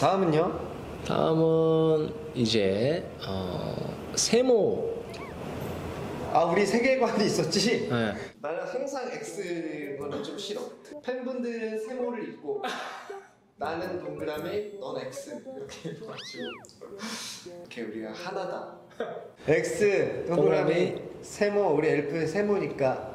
다음은요? 다음은 이제 어, 세모. 아 우리 세계관이 있었지? 네. 나는 항상 X거는 좀 싫어. 팬분들은 세모를 입고 나는 동그라미, 넌 X 이렇게 해가지고 이렇게 우리가 하나다. X 동그라미, 동그라미. 세모 우리 엘프의 세모니까.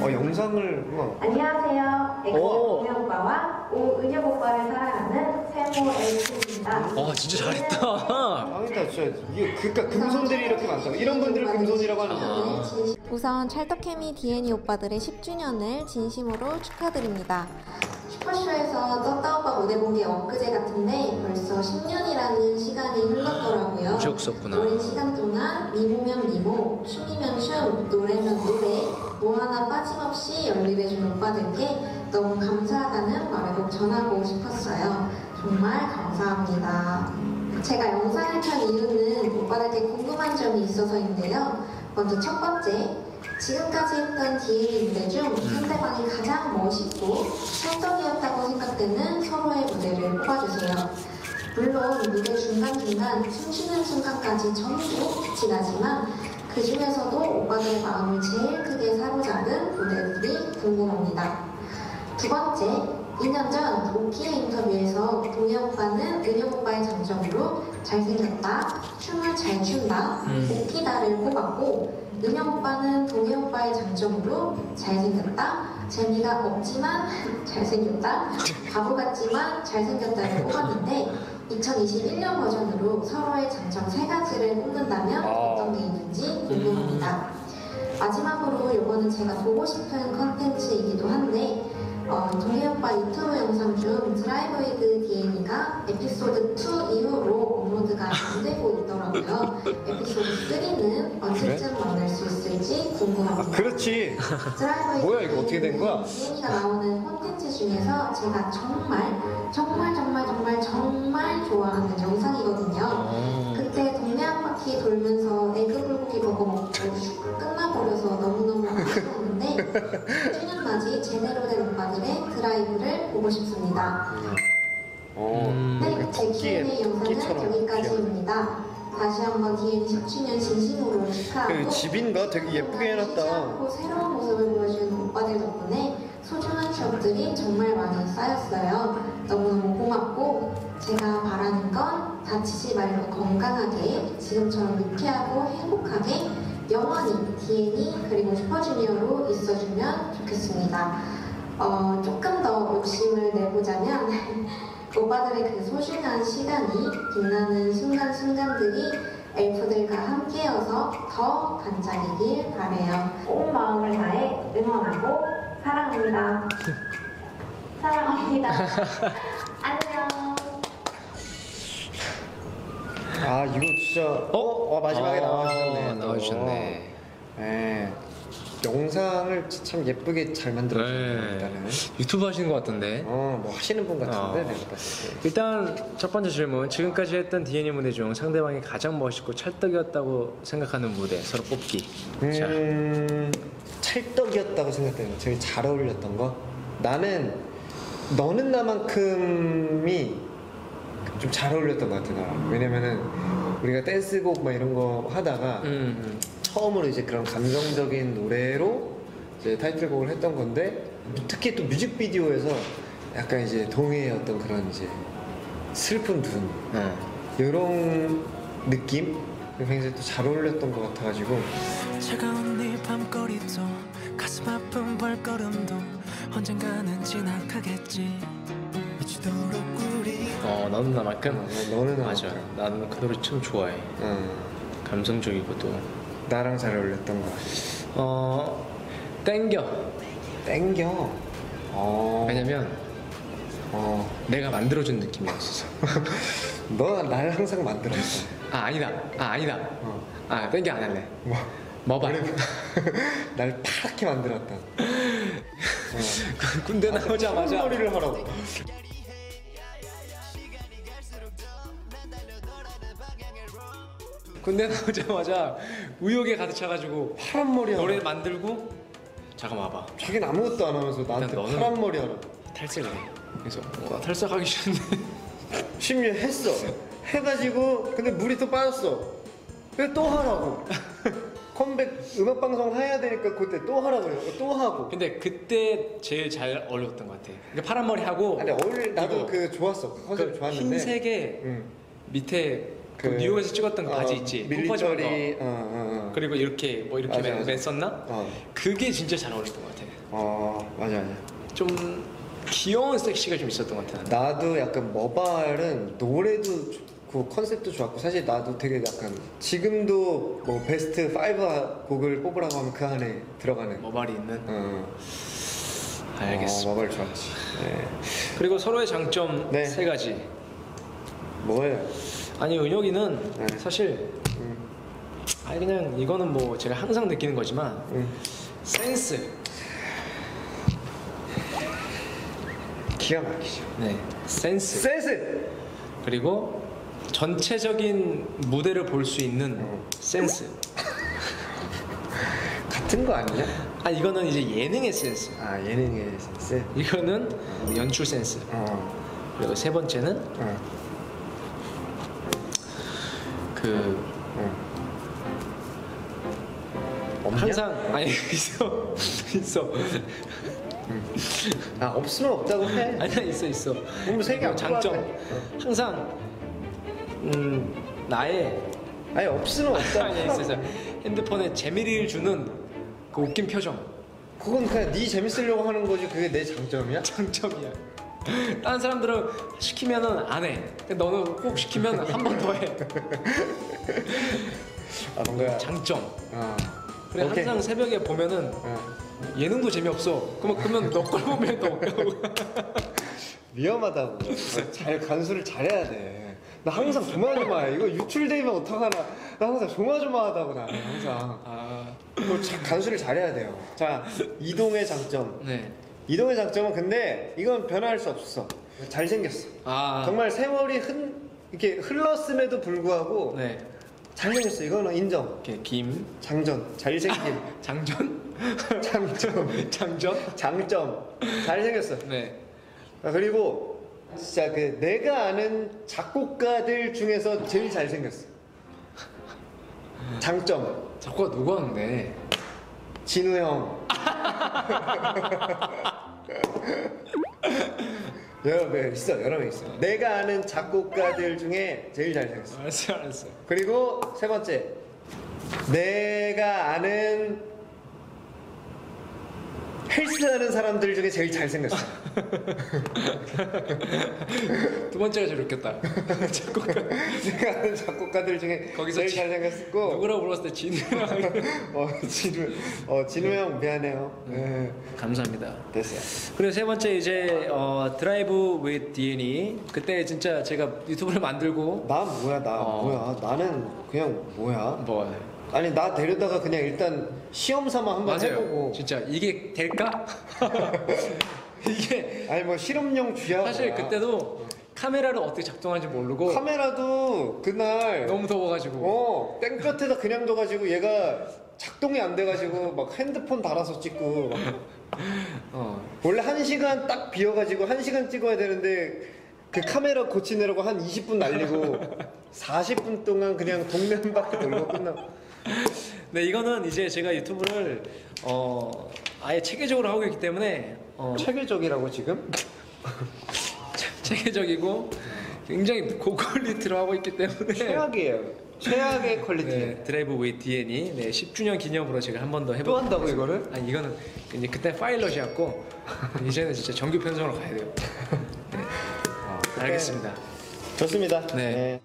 어 영상을 뭐 안녕하세요. 오. 엑소 오빠와 오은혁 오빠를 사랑하는 세모 엘프입니다. 아 진짜 잘했다. 아니다 진짜 이게 그러니까 금손들이 이렇게 많다고 이런 분들을 금손이라고 하는 거야. 우선 찰떡케미 D&E 오빠들의 10주년을 진심으로 축하드립니다. 슈퍼쇼에서 떴다 오빠 무대 본게 엊그제 같은데 벌써 10년이라는 시간이 흘렀더라고요. 무적 썼구나. 오랜 시간 동안 미모면 미모, 춤이면 춤, 노래면 노래 뭐 하나 빠짐없이 열일해준 오빠들께 너무 감사하다는 말을 꼭 전하고 싶었어요. 정말 감사합니다. 제가 영상을 켠 이유는 오빠들께 궁금한 점이 있어서인데요. 먼저 첫 번째, 지금까지 했던 DNA 무대 중 상대방이 가장 멋있고 찰떡이었다고 생각되는 서로의 무대를 뽑아주세요. 물론 무대 중간중간 춤추는 순간까지 전부 빛이 나지만 그 중에서도 오빠들의 마음을 제일 크게 사로잡은 무대들이 궁금합니다. 두 번째, 2년 전 오키의 인터뷰에서 동해 오빠는 은혁 오빠의 장점으로 잘생겼다, 춤을 잘 춘다, 음. 웃기다를 꼽았고 은혁 오빠는 동해 오빠의 장점으로 잘생겼다, 재미가 없지만 잘생겼다, 바보 같지만 잘생겼다를 꼽았는데 2021년 버전으로 서로의 장점 세 가지를 꼽는다면 어떤 게 있는지 궁금합니다. 마지막으로 이거는 제가 보고 싶은 컨텐츠이기도 한데 어, 동해 오빠 유튜브 영상 중 drive with D&E가 에피소드 2 이후로 업로드가 안 되고 있더라고요. 에피소드 3는 언제쯤 만날 수 있을지 아 궁금합니다. 그렇지. drive with 뭐야, 이거 어떻게 된 거야? D&E가 나오는 콘텐츠 중에서 제가 정말 정말 정말 정말 정말 좋아하는 영상이거든요. 어. 그때 동네 한 바퀴 돌면서 egg 불고기 먹어 먹고 슉 끝나버려서 너무너무 아쉬웠는데 1주년 맞이 제대로 된 오빠들의 드라이브를 보고 싶습니다. 어. 뭔가 제 토끼의 토끼처럼 여기까지입니다. 다시 한번 DN 10주년 진심으로 축하하고 그 집인가 되게 예쁘게 쉬지 해놨다. 새로운 모습을 보여준 오빠들 덕분에 소중한 추억들이 정말 많이 쌓였어요. 너무너무 고맙고 제가 바라는 건 다치지 말고 건강하게 지금처럼 유쾌하고 행복하게 영원히 DN이 그리고 슈퍼주니어로 있어주면 좋겠습니다. 어, 조금 더 욕심을 내보자면 오빠들의 그 소중한 시간이 빛나는 순간순간들이 엘프들과 함께여서 더 반짝이길 바래요. 온 마음을 다해 응원하고 사랑합니다. 사랑합니다. 안녕. 아 이거 진짜 어? 어 마지막에 아, 나와주셨네. 또. 나와주셨네. 네. 영상을 참 예쁘게 잘 만들어주셨네요. 네. 일단은. 유튜브 하시는 것 같던데. 어 뭐 하시는 분 같은데 어. 내가 봤을 때. 일단 첫 번째 질문. 지금까지 했던 DNA 무대 중 상대방이 가장 멋있고 찰떡이었다고 생각하는 무대 서로 뽑기. 자, 음 찰떡이었다고 생각되는 거. 제일 잘 어울렸던 거. 나는 너는 나만큼이 좀 잘 어울렸던 것 같아 나. 왜냐면은 우리가 댄스곡 막 이런 거 하다가 음, 음. 처음으로 이제 그런 감성적인 노래로 이제 타이틀곡을 했던 건데 특히 또 뮤직비디오에서 약간 이제 동해의 어떤 그런 이제 슬픈 둔 네. 이런 느낌 굉장히 또 잘 어울렸던 것 같아가지고 차가운 네 밤거리도 가슴 아픈 발걸음도 언젠가는 지나가겠지 미치도록 우리 어, 너는 나만큼. 어, 너는 맞아. 나만큼. 나는 그 노래 참 좋아해. 어, 감성적이고 또. 나랑 잘 어울렸던 거 어, 땡겨. 땡겨 어, 왜냐면 어, 내가 만들어준 느낌이었어. 너날 항상 만들었어 아 아니다. 아 아니다. 어. 아 땡겨 안 할래. 뭐 뭐봐. 날 파랗게 만들었다 군대 나오자마자 머리를 하라고 군대 나오자마자 의욕에 가득 차가지고 파란 머리 하라 노래 만들고 잠깐 와봐 자기는 아무것도 안 하면서 나한테 일단 너는- 파란 머리 하라 탈색을 해 그래서 어, 나 탈색하기 싫은데 심지어 했어. 해가지고 근데 물이 또 빠졌어. 그래 또 하라고. 컴백 음악 방송 해야 되니까 그때 또 하라고 그래요. 또 하고. 근데 그때 제일 잘 어울렸던 것 같아. 그러니까 파란 머리 하고 아니 어울 나도 이거, 그 좋았어. 그 컨셉 그 좋았는데. 흰색에 응. 밑에 그 뉴욕에서 찍었던 그 어, 바지 있지. 펑퍼짐한 거. 밀리터리. 어, 어, 어. 그리고 이렇게 뭐 이렇게 맞아, 맸- 맞아. 맸었나? 어. 그게 진짜 잘 어울렸던 것 같아. 어 맞아 맞아. 좀 귀여운 섹시가 좀 있었던 것 같아. 나는. 나도 약간 머발은 노래도 좋고 컨셉도 좋았고 사실 나도 되게 약간 지금도 뭐 베스트 5 곡을 뽑으라고 하면 그 안에 들어가는. 머발이 있는. 어. 알겠어. 어, 머발 좋았지. 네. 그리고 서로의 장점 네. 세 가지. 뭐예요? 아니 은혁이는 네. 사실 음, 아니 그냥 이거는 뭐 제가 항상 느끼는 거지만 음. 센스. 기가 막히죠. 네. 센스. 센스. 그리고 전체적인 무대를 볼 수 있는 어. 센스. 같은 거 아니냐? 아 이거는 이제 예능의 센스. 아 예능의 센스. 이거는 연출 센스. 어. 그리고 세 번째는 어. 그 어. 없냐? 항상 아니 있어 있어 아 없으면 없다고 해. 아니야 있어 있어. 세개 그리고 안 장점 항상 음 나의 아니 없으면 없다고. 아니 있어 있어 핸드폰에 재미를 주는 그 웃긴 표정 그건 그냥 네 재밌으려고 하는 거지. 그게 내 장점이야? 장점이야. 다른 사람들은 시키면은 안 해. 근데 너는 꼭 시키면 한 번 더 해. 아 뭔가. 장점. 어. 그래 오케이. 항상 새벽에 보면은 어. 예능도 재미없어. 그러면 그러면 너 걸 보면 더 웃겨. 위험하다고. 잘 간수를 잘해야 돼. 나 항상 조마조마해. 이거 유출되면 어떡하나. 나 항상 조마조마하다고 나는 항상. 아 이거 자- 간수를 잘해야 돼요. 자 이동의 장점. 네. 이동의 장점은 근데 이건 변할 수 없어. 잘생겼어. 아 정말 세월이 흔 이렇게 흘렀음에도 불구하고 네. 잘생겼어. 이거는 인정. 이렇게 김 장전. 잘생김. 장전 장점. 장전 장점. 잘생겼어. 네. 아, 그리고 진짜 그 내가 아는 작곡가들 중에서 제일 잘생겼어. 장점. 작곡가 누구 하는데? 진우 형. 여러 명 있어. 여러 명 있어. 내가 아는 작곡가들 중에 제일 잘생겼어. 알았어 알았어. 그리고 세 번째. 내가 아는 헬스하는 사람들 중에 제일 잘생겼어. 두 번째가 제일 웃겼다. 작곡가 내가 아는 작곡가들 중에 거기서 제일 지- 잘생겼고 누구라고 불렀을 때 진우 어 진우 어 진우 형 미안해요. 네. 감사합니다. 됐어요. 그리고 세 번째 이제 어, 드라이브 with D&E 그때 진짜 제가 유튜브를 만들고 나 뭐야 나 어. 뭐야 나는 그냥 뭐야 뭐 아니 나 데려다가 그냥 일단 시험 삼아 한번 맞아요. 해보고 진짜 이게 될까? 이게 아니 뭐 실험용 쥐야 사실 뭐야. 그때도 카메라를 어떻게 작동하는지 모르고 카메라도 그날 너무 더워가지고 어 땡볕에다 그냥 둬가지고 얘가 작동이 안 돼가지고 막 핸드폰 달아서 찍고 막 어. 원래 한 시간 딱 비어가지고 한 시간 찍어야 되는데 그 카메라 고치느라고 한 20분 날리고 40분 동안 그냥 동네 한 바퀴 돌고 끝나고 네 이거는 이제 제가 유튜브를 어 아예 체계적으로 하고 있기 때문에 어, 체계적이라고 지금? 체계적이고 굉장히 고quality로 하고 있기 때문에 최악이에요 최악의 quality 네, drive with D&E 네, 10주년 기념으로 제가 한 번 더 해볼게요. 또 한다고 이거를? 아니 이거는 이제 그때 파일럿이었고 이제는 진짜 정규 편성으로 가야 돼요. 네. 알겠습니다. 좋습니다 네. 네.